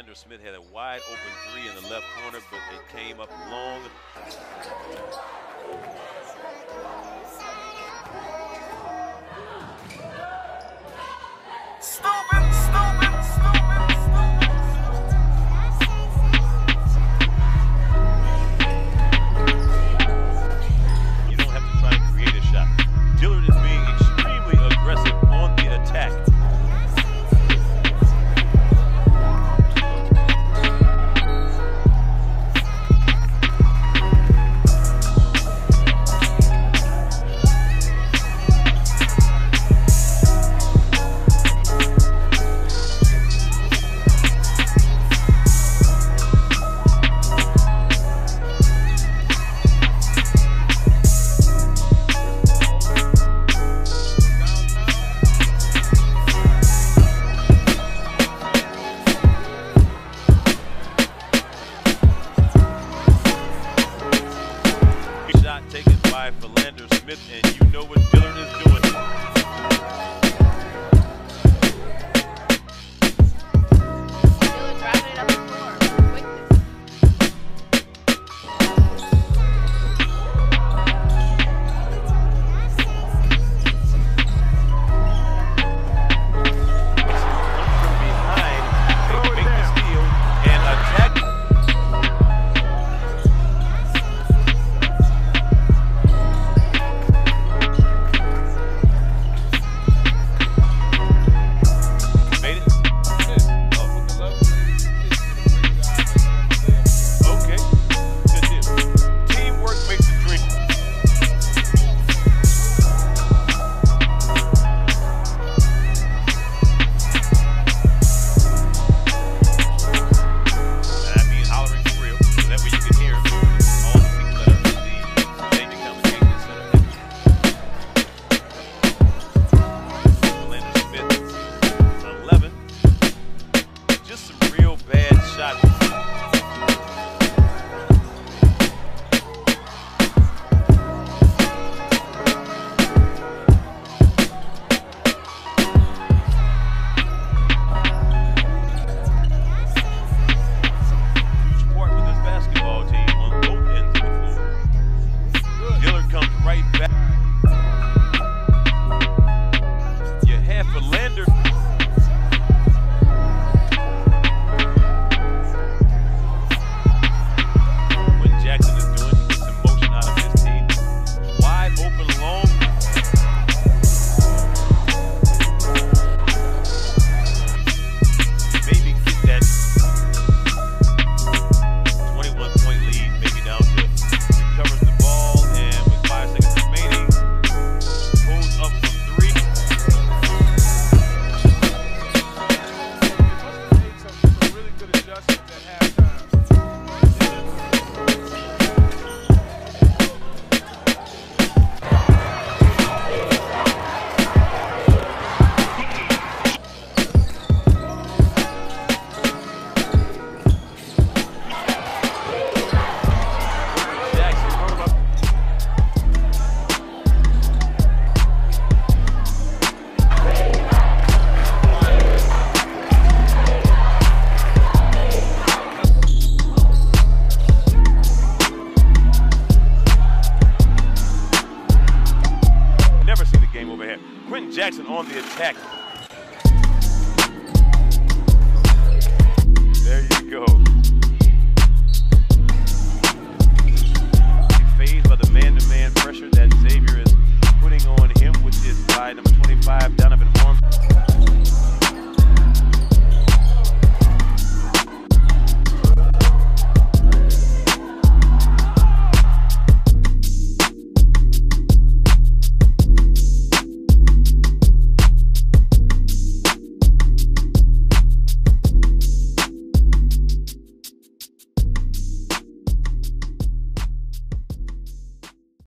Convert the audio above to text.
Orlando Smith had a wide open three in the left corner, but it came up long. by Philander Smith, and you know what Dillard is doing. good adjustment. Jackson on the attack. There you go. Fazed by the man-to-man -man pressure that Xavier is putting on him, which is by number 25, Donovan